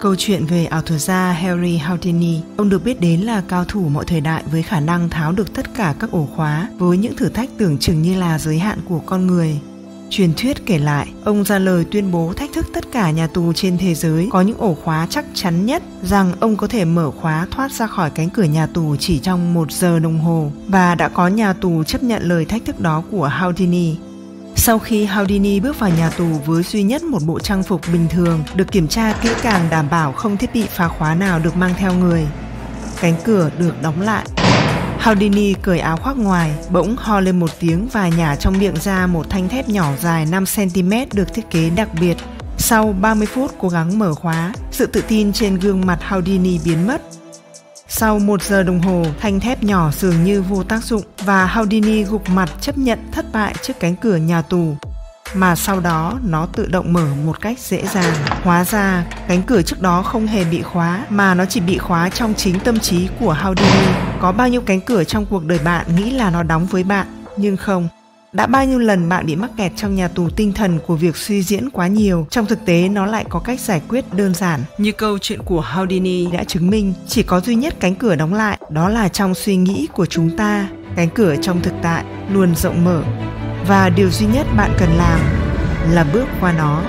Câu chuyện về ảo thuật gia Harry Houdini, ông được biết đến là cao thủ mọi thời đại với khả năng tháo được tất cả các ổ khóa với những thử thách tưởng chừng như là giới hạn của con người. Truyền thuyết kể lại, ông ra lời tuyên bố thách thức tất cả nhà tù trên thế giới có những ổ khóa chắc chắn nhất rằng ông có thể mở khóa thoát ra khỏi cánh cửa nhà tù chỉ trong một giờ đồng hồ và đã có nhà tù chấp nhận lời thách thức đó của Houdini. Sau khi Houdini bước vào nhà tù với duy nhất một bộ trang phục bình thường, được kiểm tra kỹ càng đảm bảo không thiết bị phá khóa nào được mang theo người. Cánh cửa được đóng lại. Houdini cởi áo khoác ngoài, bỗng ho lên một tiếng và nhả trong miệng ra một thanh thép nhỏ dài 5cm được thiết kế đặc biệt. Sau 30 phút cố gắng mở khóa, sự tự tin trên gương mặt Houdini biến mất sau một giờ đồng hồ, thanh thép nhỏ dường như vô tác dụng và Houdini gục mặt chấp nhận thất bại trước cánh cửa nhà tù. Mà sau đó nó tự động mở một cách dễ dàng. Hóa ra, cánh cửa trước đó không hề bị khóa mà nó chỉ bị khóa trong chính tâm trí của Houdini. Có bao nhiêu cánh cửa trong cuộc đời bạn nghĩ là nó đóng với bạn, nhưng không, đã bao nhiêu lần bạn bị mắc kẹt trong nhà tù tinh thần của việc suy diễn quá nhiều, trong thực tế nó lại có cách giải quyết đơn giản. Như câu chuyện của Houdini đã chứng minh, chỉ có duy nhất cánh cửa đóng lại, đó là trong suy nghĩ của chúng ta. Cánh cửa trong thực tại luôn rộng mở. Và điều duy nhất bạn cần làm là bước qua nó